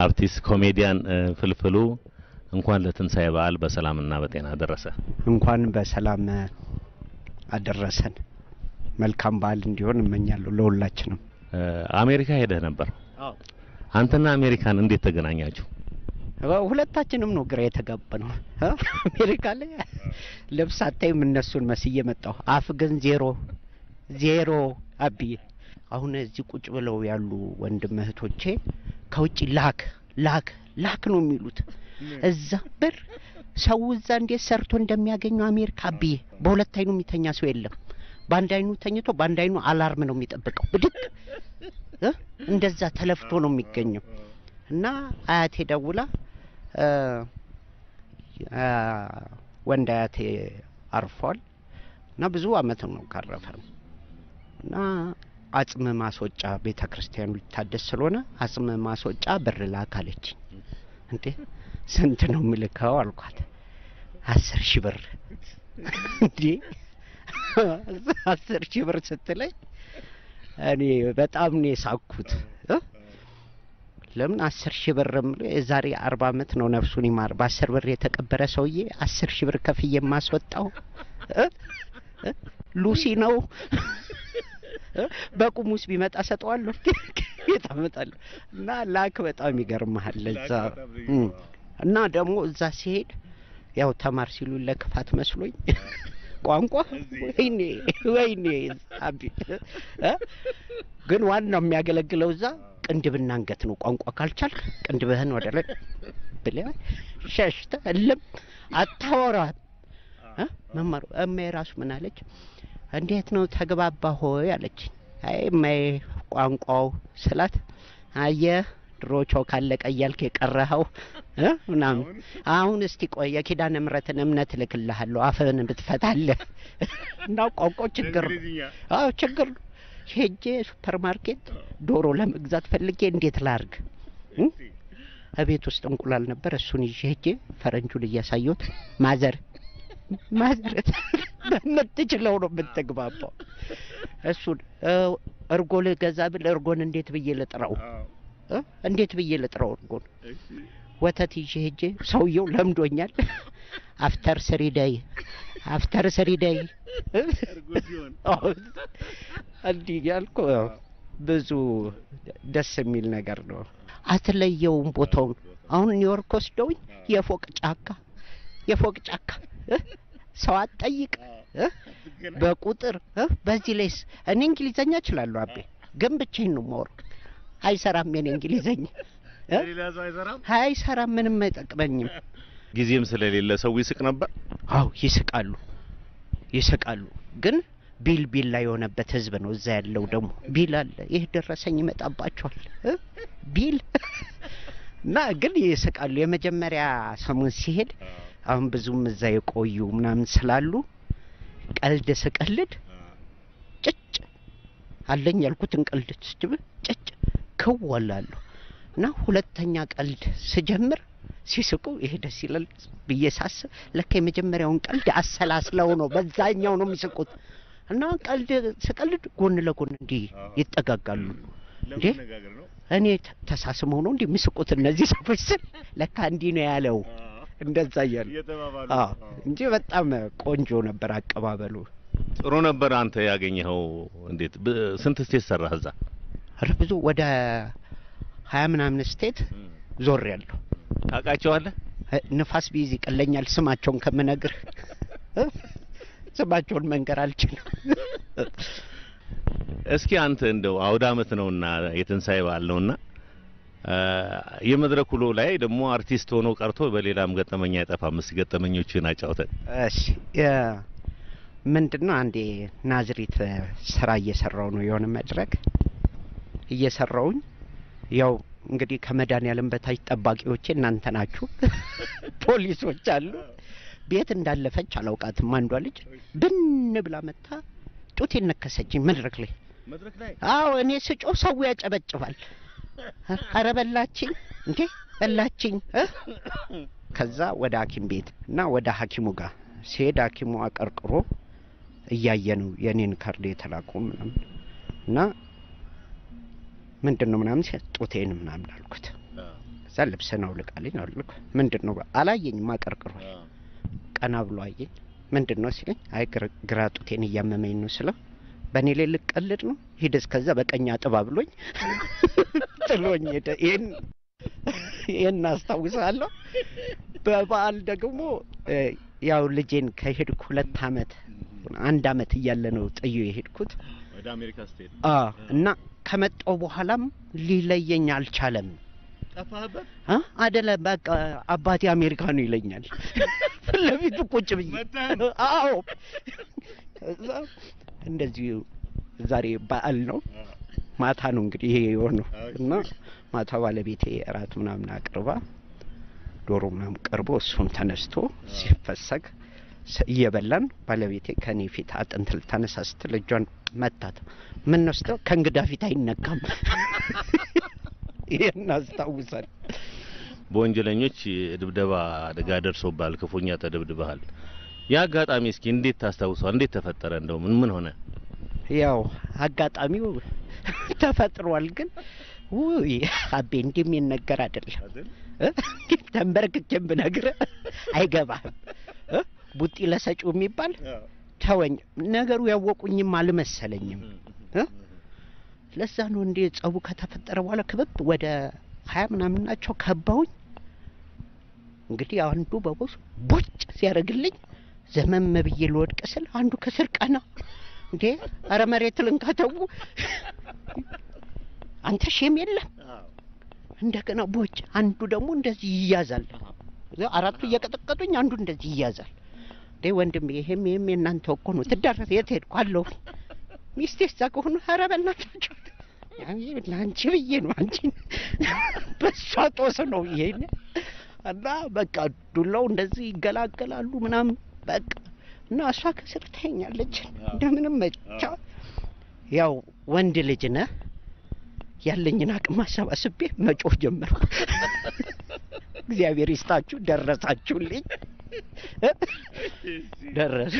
አርቲስት ኮሜዲያን ፍልፍሉ እንኳን ለትንሣኤ በዓል በሰላምና በጤና አደረሰ። እንኳን በሰላም አደረሰን። መልካም በዓል እንዲሆን እመኛለሁ ለሁላችንም። አሜሪካ ሄደህ ነበር። አንተና አሜሪካን እንዴት ተገናኛችሁ? ሁለታችንም ነው ግራ የተጋባ ነው። አሜሪካ ላይ ልብስ አታይም እነሱን መስዬ መጣሁ። አፍ ግን ዜሮ ዜሮ አብዬ። አሁን እዚህ ቁጭ ብለው ያሉ ወንድም እህቶቼ ከውጭ ላክ ላክ ላክ ነው የሚሉት። እዛ ብር ሰው እዛ እንዴት ሰርቶ እንደሚያገኘው አሜሪካ አብዬ። በሁለት አይኑ የሚተኛ ሰው የለም። በአንድ አይኑ ተኝቶ በአንድ አይኑ አላርም ነው የሚጠብቀው። ብድግ እንደዛ ተለፍቶ ነው የሚገኘው። እና አያቴ ደውላ ወንድ አያቴ አርፏል እና ብዙ አመት ነው ካረፈ እና አጽም ማስወጫ ቤተ ክርስቲያኑ ሊታደስ ስለሆነ አጽም ማስወጫ ብር ላክ አለችኝ። እንዴ ስንት ነው የምልከው አልኳት። አስር ሺህ ብር እንዴ አስር ሺህ ብር ስትለኝ እኔ በጣም ነው የሳኩት። ለምን አስር ሺህ ብር የዛሬ አርባ አመት ነው ነፍሱን ይማር በአስር ብር የተቀበረ ሰውዬ አስር ሺህ ብር ከፍዬ የማስወጣው ሉሲ ነው። በቁም ውስጥ ቢመጣ ሰጠዋለሁ አመጣለሁ? እና ላክ በጣም ይገርመሃል። ለዛ እና ደግሞ እዛ ሲሄድ ያው ተማር ሲሉ ለክፋት መስሎኝ ቋንቋ ወይኔ ወይኔ አቢ ግን ዋናው የሚያገለግለው እዛ ቅንድብና አንገት ነው። ቋንቋ ካልቻልክ ቅንድብህን ወደ ላይ ብለህ ሸሽተህ እልም አታወራም። መማሩ እማዬ ራሱ ምን አለች? እንዴት ነው ተግባባ ሆይ አለች። አይ እማዬ ቋንቋው ስላት አየህ ድሮ ቾክ አለቀ እያልክ የቀረኸው ምናምን አሁን እስቲ ቆይ የኪዳነ ምሕረትን እምነት እልክልሃለሁ አፍህን ብትፈታለህ እና ቋንቋው ችግር አዎ ችግር ነው። ሄጄ ሱፐር ማርኬት ዶሮ ለመግዛት ፈልጌ እንዴት ላርግ? እቤት ውስጥ እንቁላል ነበር። እሱን ይዤ ሄጄ ፈረንጁን እያሳየሁት mother mother በምትችለው ነው የምትግባባው። እሱን እርጎ ልገዛ ብል እርጎን እንዴት ብዬ ልጥራው? እንዴት ብዬ ልጥራው እርጎን? ወተት ይዤ ሄጄ ሰውየው ለምዶኛል። after three day after three day እንዲህ ያልኩ ብዙ ደስ የሚል ነገር ነው። አትለየውም ቦታውን። አሁን ኒውዮርክ ወስደውኝ የፎቅ ጫካ የፎቅ ጫካ ሰው አትጠይቅ በቁጥር በዚህ ላይስ እኔ እንግሊዘኛ እችላለሁ አቤ ግን ብቻዬን ነው የማወራው። አይሰራም የኔ እንግሊዘኛ አይሰራም፣ ምንም አይጠቅመኝም። ጊዜም ስለሌለ ሰው ይስቅ ነበር። አው ይስቃሉ ይስቃሉ። ግን ቢል ቢል ላይ የሆነበት ህዝብ ነው እዛ ያለው። ደግሞ ቢል አለ፣ ይህ ደረሰኝ ይመጣባቸዋል ቢል እና ግን ይስቃሉ። የመጀመሪያ ሰሞን ሲሄድ አሁን ብዙም እዛ የቆዩ ምናምን ስላሉ ቀልድ ስቀልድ ጭጭ አለኝ ያልኩትን ቀልድ ስጅብ ጭጭ ክወላለሁ እና ሁለተኛ ቀልድ ስጀምር ሲስቁ ይሄ ደስ ይላል ብዬ ሳስብ ለካ የመጀመሪያውን ቀልድ አሰላስለው ነው በዛኛው ነው የሚስቁት። እና ቀልድ ስቀልድ ጎን ለጎን እንዲህ ይጠጋጋሉ። እንዴ እኔ ተሳስመው ነው እንዲህ የሚስቁት እነዚህ ሰዎች ስል ለካ እንዲህ ነው ያለው እንደዛ እያሉ እንጂ በጣም ቆንጆ ነበር አቀባበሉ። ጥሩ ነበር። አንተ ያገኘኸው እንዴት? ስንት state ሰራህ እዛ? ኧረ ብዙ ወደ ሀያ ምናምን state ዞር ያለሁ። ታውቃቸዋለህ? ንፋስ ቢይዝ ይቀለኛል ስማቸውን ከምነግርህ ስማቸውን መንገር አልችልም። እስኪ አንተ እንደው አውደ አመት ነውና የትንሣኤ በዓል ነውና የመድረክ ውሎ ላይ ደግሞ አርቲስት ሆኖ ቀርቶ በሌላም ገጠመኝ አይጠፋም። እስኪ ገጠመኞችን አጫውተን። እሺ ምንድን ነው አንዴ ናዝሪት ስራ እየሰራው ነው የሆነ መድረክ እየሰራውኝ ያው እንግዲህ ከመድኃኒዓለም በታች ጠባቂዎቼ እናንተ ናችሁ። ፖሊሶች አሉ። ቤት እንዳለፈች አላውቃትም። አንዷ ልጅ ብን ብላ መታ ጡት ነከሰችኝ መድረክ ላይ። አዎ እኔ ስጮ ሰው ያጨበጭባል። አረ በላችኝ! እንዴ በላችኝ። ከዛ ወደ ሐኪም ቤት እና ወደ ሐኪሙ ጋር ሲሄድ ሐኪሙ አቀርቅሮ እያየ ነው የኔን ካርድ የተላኩ ምናምን እና ምንድን ነው ምናምን ሲል ጡቴን ምናምን አልኩት። እዛ ልብስህን አውልቃልኝ አውልቅ ምንድን ነው አላየኝም አቀርቅሯል ቀና ብሎ አየኝ። ምንድን ነው ሲለኝ አይ ግራ ጡቴን እያመመኝ ነው ስለው በእኔ ላይ ልቀልድ ነው? ሂድ እስከዛ በቀኝ አጥባ ብሎኝ ጥሎኝ ሄደ ይህን ይህን አስታውሳለሁ። በበዓል ደግሞ ያው ልጄን ከሄድኩ ሁለት አመት አንድ አመት እያለ ነው ጥዩ የሄድኩት። ወደ አሜሪካ ስትሄድ? እና ከመጣው በኋላም ሊለየኝ አልቻለም። ጠፋህበት? አደለ በቃ አባቴ አሜሪካ ነው ይለኛል። ፊት ለፊቱ ቁጭ ብዬ? አዎ። እንደዚሁ ዛሬ በዓል ነው ማታ ነው እንግዲህ ይሄ የሆነው እና ማታ ባለቤቴ እራት ምናምን አቅርባ ዶሮ ምናምን ቀርቦ እሱም ተነስቶ ሲፈሰግ ስ- እየበላን ባለቤቴ ከኔ ፊት አጥንት ልታነሳ ስትል እጇን መታት። ምን ነው ስትለው ከእንግዳ ፊት አይነካም። ይህን አስታውሳል። በወንጀለኞች ድብደባ አደጋ ደርሶብሃል፣ ክፉኛ ተደብድበሃል። ያ አጋጣሚ እስኪ እንዴት ታስታውሰዋል? እንዴት ተፈጠረ? እንደው ምን ምን ሆነ? ያው አጋጣሚው ተፈጥሯል። ግን ውይ አቤ እንዲህ የሚነገር አይደለም። እ? ተንበርክኬም ብነግርህ አይገባህም። እ? ቡጢ ለሰጪው የሚባል ተወኝ። ነገሩ ያወቁኝም አልመሰለኝም። እ? ለዛ ነው እንዴ ጸቡ ከተፈጠረ በኋላ ክብብ ወደ ሀያ ምናምን ናቸው ከበውኝ። እንግዲህ አንዱ በቦስ ቦጭ ሲያደርግልኝ ዘመም ብዬ ልወድቅ ስል አንዱ ከስር ቀና እንዴ? አረ መሬት ልንካተው? አንተ ሼም የለም? እንደገና ቦጭ አንዱ ደግሞ እንደዚህ ይያዛል። አራቱ እየቀጠቀጡኝ አንዱ እንደዚህ ይያዛል። እንዴ ወንድም ይሄም ይሄም የእናንተ እኮ ነው። ትዳረስ የት ሄድኩ? አለሁ። ሚስቴ እዛ ከሆኑ ኧረ በእናታችሁ ለአንቺ ብዬ ነው። አንቺ በሷ ጦስ ነው ይሄን። እና በቃ ዱላው እንደዚህ ይገላገላሉ ምናምን። በቃ እና እሷ ከስር ትተኛለች እንደምንም መቻ ያው ወንድ ልጅ ነህ። ያለኝን አቅም አሰባስቤ መጮህ ጀመርኩ። እግዚአብሔር ይስጣችሁ። ደረሳችሁልኝ። ደረሱ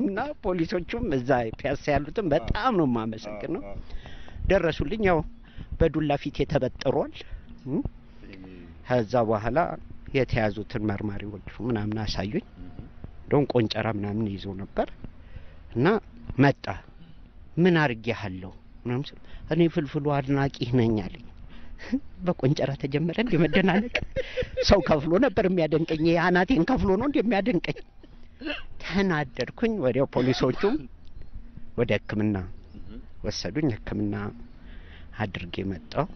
እና ፖሊሶቹም እዛ ፒያሳ ያሉትም በጣም ነው የማመሰግነው። ደረሱልኝ። ያው በዱላ ፊት የተበጠሯል። እም፣ ከዛ በኋላ የተያዙትን መርማሪዎቹ ምናምን አሳዩኝ። እንደውም ቆንጨራ ምናምን ይዞ ነበር እና መጣ ምን አርጌሃለሁ ምናምን ስለው እኔ ፍልፍሉ አድናቂህ ነኝ አለኝ። በቆንጨራ ተጀመረ እንደ መደናነቅ። ሰው ከፍሎ ነበር የሚያደንቀኝ። ይሄ አናቴን ከፍሎ ነው እንደ የሚያደንቀኝ። ተናደድኩኝ። ወዲያው ፖሊሶቹም ወደ ሕክምና ወሰዱኝ። ሕክምና አድርጌ መጣሁ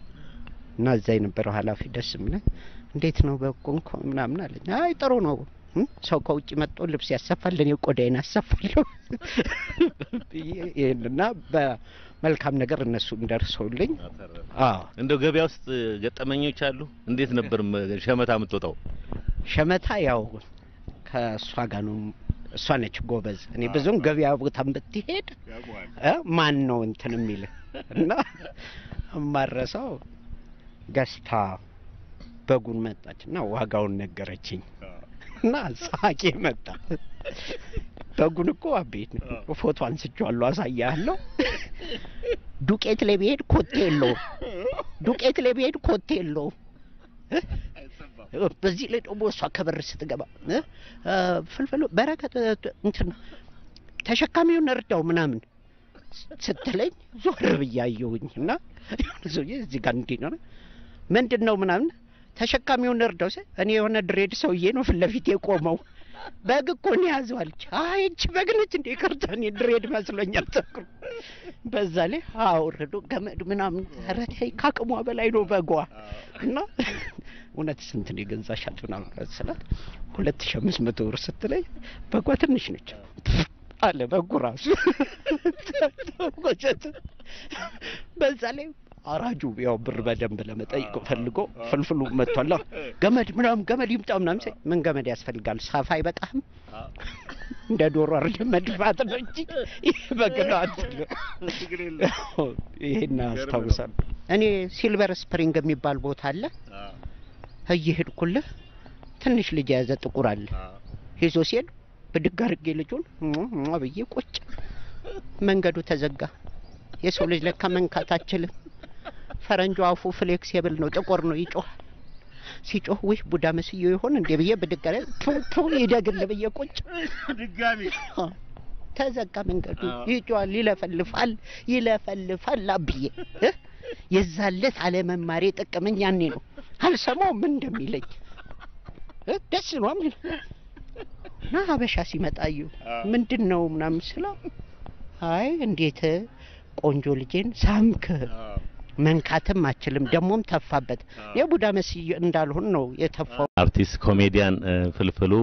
እና እዛ የነበረው ኃላፊ ደስ የሚለኝ እንዴት ነው በቆንኮ ምናምን አለኝ። አይ ጥሩ ነው ሰው ከውጭ መጥቶ ልብስ ያሰፋል፣ እኔ ቆዳዬን አሰፋለሁ ይህንና በመልካም ነገር እነሱም ደርሰውልኝ አዎ እንደው ገበያ ውስጥ ገጠመኞች አሉ? እንዴት ነበር ሸመታ የምትወጣው? ሸመታ ያው ከእሷ ጋር ነው። እሷ ነች ጎበዝ። እኔ ብዙም ገበያ ቦታም ብትሄድ እ ማን ነው እንትን የሚል እና እማረሰው ገዝታ በጉን መጣች እና ዋጋውን ነገረችኝ እና ሳቄ መጣ። በጉን እኮ አቤት ነው ፎቶ አንስቼዋለሁ፣ አሳያለሁ። ዱቄት ላይ ብሄድ ኮቴ የለውም። ዱቄት ላይ ብሄድ ኮቴ የለውም። በዚህ ላይ ደግሞ እሷ ከበር ስትገባ ፍልፍሉ በረከት እንትን ተሸካሚውን እርዳው ምናምን ስትለኝ ዞር ብዬ አየሁኝ እና እዚህ ጋር እንዲህ ነው ምንድን ነው ምናምን ተሸካሚውን እርዳው ሲል እኔ የሆነ dread ሰውዬ ነው ፊት ለፊት የቆመው በግ እኮ ነው የያዘው አለች። አይ እቺ በግ ነች እንዴ? ይቅርታ እኔ dread መስሎኛል ፀጉሩ። በዛ ላይ አውርዶ ገመድ ምናምን ኧረ ከአቅሟ በላይ ነው በጓ እና እውነት ስንት ነው የገዛሻት ምናምን ስላት ሁለት ሺህ አምስት መቶ ብር ስትለኝ በጓ ትንሽ ነች አለ በጉ ራሱ በዛ ላይ አራጁ ያው ብር በደንብ ለመጠየቅ ፈልጎ ፍልፍሉ መጥቷል። ገመድ ምናምን ገመድ ይምጣ ምናምን ሲል ምን ገመድ ያስፈልጋል? ሳፋ አይበቃህም? እንደ ዶሮ አርደ መድፋት ነው እንጂ ይህ በግና ይሄን አስታውሳለሁ። እኔ ሲልቨር ስፕሪንግ የሚባል ቦታ አለ። እየሄድኩልህ ትንሽ ልጅ የያዘ ጥቁር አለ። ይዞ ሲሄድ ብድግ አድርጌ ልጁን ብዬ ቁጭ። መንገዱ ተዘጋ። የሰው ልጅ ለካ መንካት አችልም። ፈረንጁ አፉ flexible ነው፣ ጥቁር ነው፣ ይጮሃል። ሲጮህ ውይ ቡዳ መስዬው ይሆን እንዴ ብዬ ብድግ አለ ቱ ይደግል ብዬ ቁጭ። ድጋሚ? ተዘጋ መንገዱ። ይጮሃል፣ ይለፈልፋል፣ ይለፈልፋል አብዬ? የዛለት አለመማሬ ጠቀመኝ። ያኔ ነው። አልሰማውም እንደሚለኝ። እ? ደስ ነው የሚል እና ሀበሻ ሲመጣዩ ምንድን ነው ምናምን ስለው አይ እንዴት ቆንጆ ልጄን ሳምክ መንካትም አችልም ደግሞም ተፋበት የቡዳ መስዬ እንዳልሆን ነው የተፋው። አርቲስት ኮሜዲያን ፍልፍሉ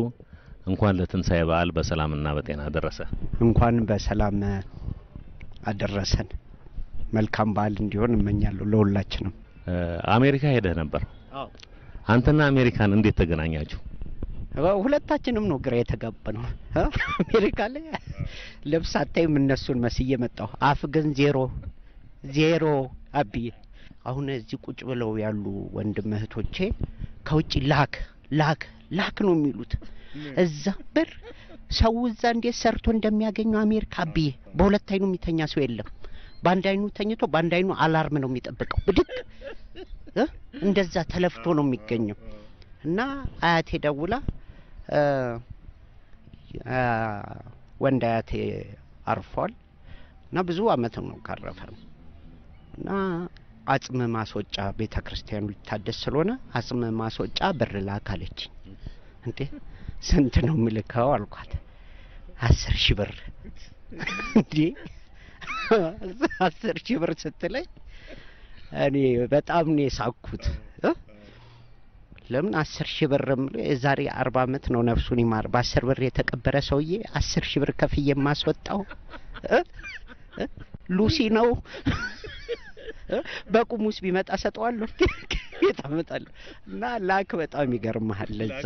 እንኳን ለትንሣኤ በዓል በሰላምና በጤና ደረሰ። እንኳን በሰላም አደረሰን። መልካም በዓል እንዲሆን እመኛለሁ ለሁላችንም። አሜሪካ ሄደህ ነበር። አንተና አሜሪካን እንዴት ተገናኛችሁ? ሁለታችንም ነው ግራ የተጋባ ነው። አሜሪካ ላይ ልብስ አታይም እነሱን መስዬ መጣሁ። አፍ ግን ዜሮ ዜሮ አብዬ። አሁን እዚህ ቁጭ ብለው ያሉ ወንድም እህቶቼ ከውጭ ላክ ላክ ላክ ነው የሚሉት። እዛ ብር ሰው እዛ እንዴት ሰርቶ እንደሚያገኘው አሜሪካ አብዬ። በሁለት አይኑ የሚተኛ ሰው የለም። በአንድ አይኑ ተኝቶ በአንድ አይኑ አላርም ነው የሚጠብቀው። ብድግ እ? እንደዛ ተለፍቶ ነው የሚገኘው። እና አያቴ ደውላ ወንድ አያቴ አርፏል እና ብዙ አመት ነው ካረፈ እና አጽም ማስወጫ ቤተ ክርስቲያኑ ሊታደስ ስለሆነ አጽም ማስወጫ ብር ላክ አለችኝ። እንዴ ስንት ነው የምልከው አልኳት። አስር ሺህ ብር እንዴ አስር ሺህ ብር ስትለኝ እኔ በጣም ነው የሳኩት? ለምን አስር ሺህ ብር የምለው የዛሬ አርባ አመት ነው ነፍሱን ይማር በአስር ብር የተቀበረ ሰውዬ አስር ሺህ ብር ከፍዬ የማስወጣው? ሉሲ ነው? በቁሙስ ቢመጣ ሰጠዋለሁ የት አመጣለሁ እና ላክ በጣም ይገርመሃል እዛ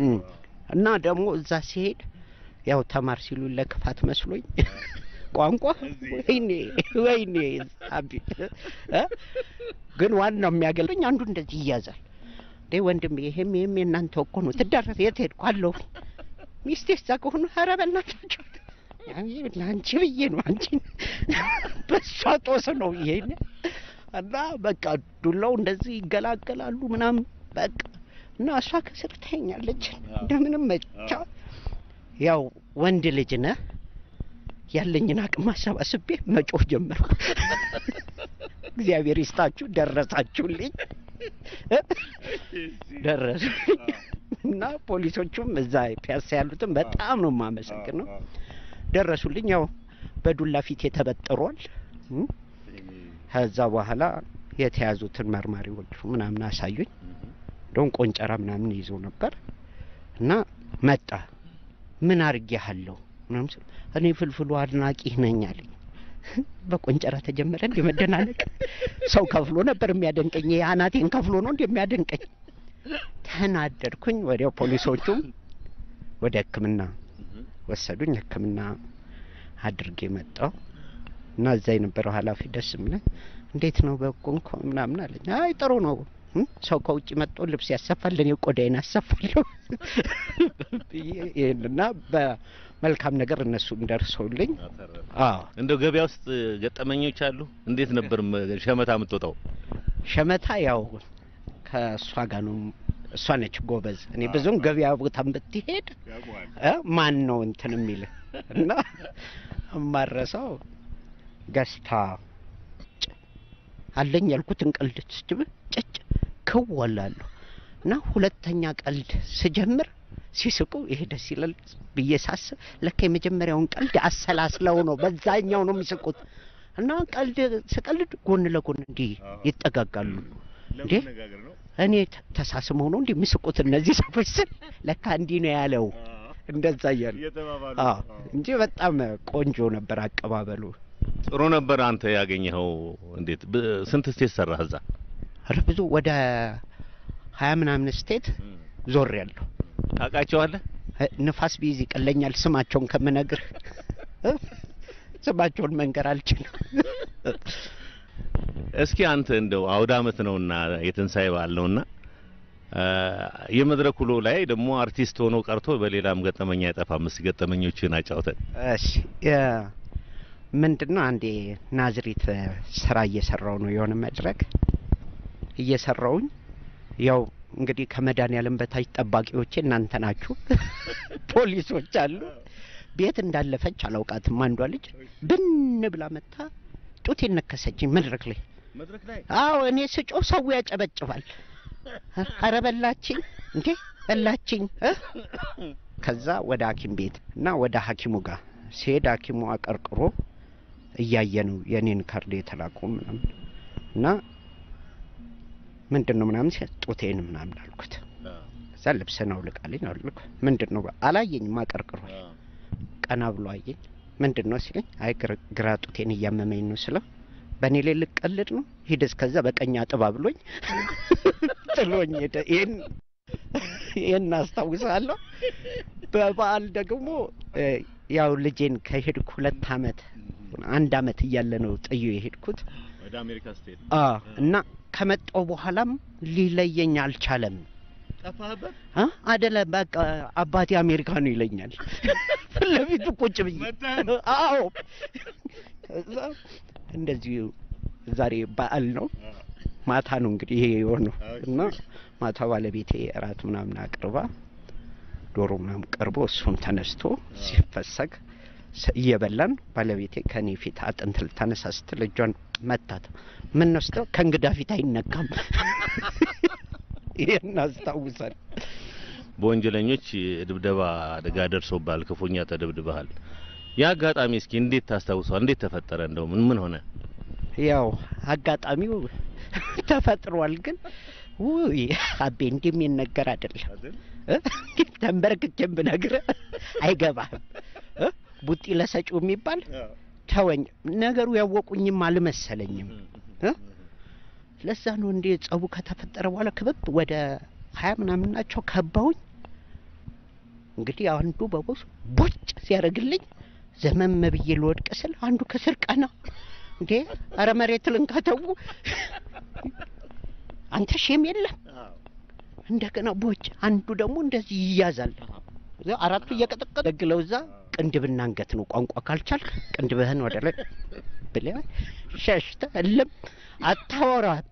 እም። እና ደግሞ እዛ ሲሄድ ያው ተማር ሲሉ ለክፋት መስሎኝ ቋንቋ? ወይኔ ወይኔ አቢ? ግን ዋናው የሚያገልኝ አንዱ እንደዚህ ይያዛል። እንዴ ወንድም ይሄም ይሄም የእናንተ እኮ ነው። ትዳረስ የት ሄድኩ አለሁ? ሚስቴ እዛ ከሆኑ ኧረ በእናታችሁ! ለአንቺ ብዬ ነው። አንቺ በሷ ጦስ ነው ይሄን እና በቃ ዱላው እንደዚህ ይገላገላሉ ምናምን በቃ እና እሷ ከስር ታኛለች እንደምንም መቻ ያው ወንድ ልጅ ነህ ያለኝን አቅም አሰባስቤ መጮህ ጀመርኩ። እግዚአብሔር ይስጣችሁ ደረሳችሁልኝ። ደረሱልኝ እና ፖሊሶቹም እዛ ፒያሳ ያሉትም በጣም ነው የማመሰግነው። ደረሱልኝ። ያው በዱላ ፊት የተበጠሯል። ከዛ በኋላ የተያዙትን መርማሪዎቹ ምናምን አሳዩኝ። እንደውም ቆንጨራ ምናምን ይዞ ነበር እና መጣ ምን አርጌሃለሁ ምናምን ስለው እኔ ፍልፍሉ አድናቂህ ነኝ አለኝ። በቆንጨራ ተጀመረ እንደ መደናነቅ። ሰው ከፍሎ ነበር የሚያደንቀኝ። ይሄ አናቴን ከፍሎ ነው እንደ የሚያደንቀኝ። ተናደድኩኝ። ወዲያው ፖሊሶቹም ወደ ሕክምና ወሰዱኝ። ሕክምና አድርጌ መጣሁ እና እዛ የነበረው ኃላፊ ደስ የሚለኝ እንዴት ነው በቆንኮ ምናምን አለኝ። አይ ጥሩ ነው ሰው ከውጭ መጥቶ ልብስ ያሰፋል፣ እኔ ቆዳዬን አሰፋለሁ ብዬ ይሄንና በመልካም ነገር እነሱም ደርሰውልኝ አዎ እንደው ገበያ ውስጥ ገጠመኞች አሉ? እንዴት ነበር ሸመታ የምትወጣው? ሸመታ ያው ከእሷ ጋር ነው። እሷ ነች ጎበዝ። እኔ ብዙም ገበያ ቦታም ብትሄድ እ ማን ነው እንትን የሚል እና እማረሰው ገዝታ ጭ- አለኝ ያልኩትን ቀልድ ስድብ ጭጭ ክወላለሁ እና ሁለተኛ ቀልድ ስጀምር ሲስቁ ይሄ ደስ ይላል ብዬ ሳስብ ለካ የመጀመሪያውን ቀልድ አሰላስለው ነው በዛኛው ነው የሚስቁት። እና ቀልድ ስቀልድ ጎን ለጎን እንዲህ ይጠጋጋሉ። እንዴ? እኔ ተሳስመው ነው እንዲህ የሚስቁት እነዚህ ሰዎች ስል ለካ እንዲህ ነው ያለው። እንደዛ እያሉ እንጂ በጣም ቆንጆ ነበር አቀባበሉ ጥሩ ነበር። አንተ ያገኘኸው እንዴት? ስንት ስቴት ሰራህ እዛ? ኧረ ብዙ ወደ ሀያ ምናምን state ዞር ያለሁ ታውቃቸዋለህ? ንፋስ ቢይዝ ይቀለኛል ስማቸውን ከምነግር እ? ስማቸውን መንገር አልችልም እስኪ አንተ እንደው አውደ አመት ነውና የትንሳኤ በዓል ነውና የመድረክ ውሎ ላይ ደግሞ አርቲስት ሆኖ ቀርቶ በሌላም ገጠመኝ አይጠፋም። እስኪ ገጠመኞችን አጫውተን። እሺ ምንድን ነው አንዴ ናዝሪት ስራ እየሰራው ነው የሆነ መድረክ እየሰራውኝ ያው እንግዲህ ከመድኃኒዓለም በታች ጠባቂዎቼ እናንተ ናችሁ። ፖሊሶች አሉ። ቤት እንዳለፈች አላውቃትም። አንዷ ልጅ ብን ብላ መታ ጡቴን ነከሰችኝ መድረክ ላይ። አዎ እኔ ስጮህ ሰው ያጨበጭባል። አረ በላችኝ እንዴ በላችኝ ከዛ ወደ ሐኪም ቤት እና ወደ ሐኪሙ ጋር ሲሄድ ሐኪሙ አቀርቅሮ እያየ ነው የኔን ካርድ የተላኩ ምናምን እና ምንድን ነው ምናምን ሲል ጡቴን ምናምን አልኩት። ከዛ ልብስን አውልቃልኝ አልኩ። ምንድን ነው አላየኝም፣ አቀርቅሯል። ቀና ብሎ አየኝ። ምንድን ነው ሲለኝ አይ ግራ- ጡቴን እያመመኝ ነው ስለው በእኔ ላይ ልቀልድ ነው ሂድ እስከዛ በቀኝ አጥባ ብሎኝ ጥሎኝ ሄደ። ይህን ይህን አስታውሳለሁ። በበዓል ደግሞ ያው ልጄን ከሄድኩ ሁለት አመት አንድ አመት እያለ ነው ጥዩ የሄድኩት ወደ አሜሪካ ስትሄድ እና ከመጣው በኋላም ሊለየኝ አልቻለም። ጠፋህበት? አደለ በቃ አባቴ አሜሪካ ነው ይለኛል። ፊት ለፊቱ ቁጭ ብዬ? አዎ። ከዛ እንደዚሁ ዛሬ በዓል ነው ማታ ነው እንግዲህ ይሄ የሆነው እና ማታ ባለቤቴ እራት ምናምን አቅርባ ዶሮ ምናምን ቀርቦ እሱም ተነስቶ ሲፈሰግ እየበላን ባለቤቴ ከኔ ፊት አጥንት ልታነሳ ስትል እጇን መታት። ምን ነው ስትለው ከእንግዳ ፊት አይነካም። ይሄን አስታውሳል። በወንጀለኞች ድብደባ አደጋ ደርሶብሃል፣ ክፉኛ ተደብድበሃል። ያ አጋጣሚ እስኪ እንዴት ታስታውሰዋል? እንዴት ተፈጠረ? እንደው ምን ምን ሆነ? ያው አጋጣሚው ተፈጥሯል። ግን ውይ አቤ እንዲህ የሚነገር አይደለም።? ተንበርክኬም ብነግርህ አይገባህም።? ቡጢ ለሰጪው የሚባል ተወኝ። ነገሩ ያወቁኝም አልመሰለኝም። እ? ለዛ ነው እንዴ ጸቡ ከተፈጠረ በኋላ ክብብ ወደ ሀያ ምናምን ናቸው ከበውኝ። እንግዲህ አንዱ በቦስ ቦጭ ሲያደርግልኝ ዘመም ብዬ ልወድቅ ስል አንዱ ከስር ቀና እንዴ አረ መሬት ልንካተው አንተ ሼም የለም እንደገና ቦጭ አንዱ ደግሞ እንደዚህ ይያዛል። አራቱ እየቀጠቀጠ ደግለው እዛ ቅንድብና አንገት ነው። ቋንቋ ካልቻልክ ቅንድብህን ወደ ላይ ብለህ ሸሽተህ እልም አታወራም።?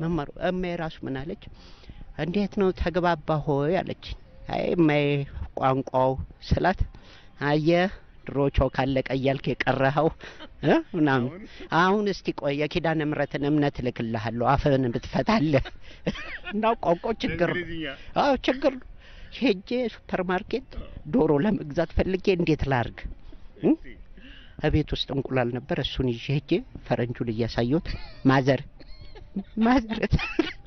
መማሩ እማዬ ራሱ ምን አለች? እንዴት ነው ተግባባ ሆይ አለች። አይ እማዬ ቋንቋው ስላት አየህ ድሮ ቾክ አለቀ እያልክ የቀረኸው? ምናምን አሁን እስቲ ቆይ የኪዳነ ምሕረትን እምነት እልክልሃለሁ አፍህን ብትፈታለህ እና ቋንቋው ችግር ነው። አዎ ችግር ነው። ሄጄ ሱፐር ማርኬት ዶሮ ለመግዛት ፈልጌ እንዴት ላርግ? እቤት ውስጥ እንቁላል ነበር። እሱን ይዤ ሄጄ ፈረንጁን እያሳየሁት mother mother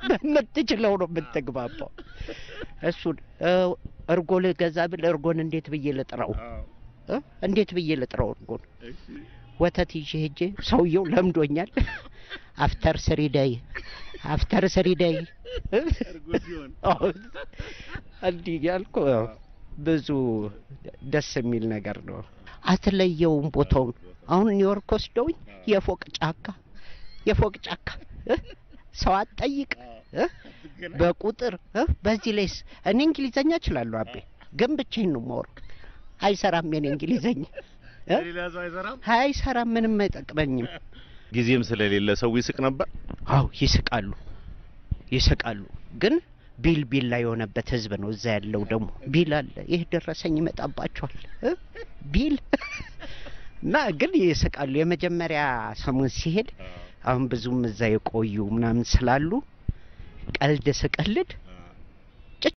በምትችለው ነው የምትግባባው። እሱን እርጎ ልገዛ ብል እርጎን እንዴት ብዬ ልጥራው እ? እንዴት ብዬ ልጥራው እርጎን? ወተት ይዤ ሄጄ ሰውየው ለምዶኛል። after three day after three day እንዲህ እያልኩ ያው ብዙ ደስ የሚል ነገር ነው። አትለየውም ቦታውን። አሁን ኒውዮርክ ወስደውኝ የፎቅ ጫካ የፎቅ ጫካ እ? ሰው አትጠይቅ እ? በቁጥር እ? በዚህ ላይስ እኔ እንግሊዘኛ እችላለሁ አቤ፣ ግን ብቻዬን ነው የማወራው። አይሰራም የኔ እንግሊዘኛ እ? ሌላ ሰው አይሰራም። አይሰራም፣ ምንም አይጠቅመኝም። ጊዜም ስለሌለ ሰው ይስቅ ነበር። አው ይስቃሉ ይስቃሉ። ግን ቢል ቢል ላይ የሆነበት ህዝብ ነው እዛ ያለው። ደግሞ ቢል አለ፣ ይህ ደረሰኝ ይመጣባቸዋል? ቢል እና ግን ይስቃሉ። የመጀመሪያ ሰሞን ሲሄድ አሁን ብዙም እዛ የቆዩ ምናምን ስላሉ ቀልድ ስቀልድ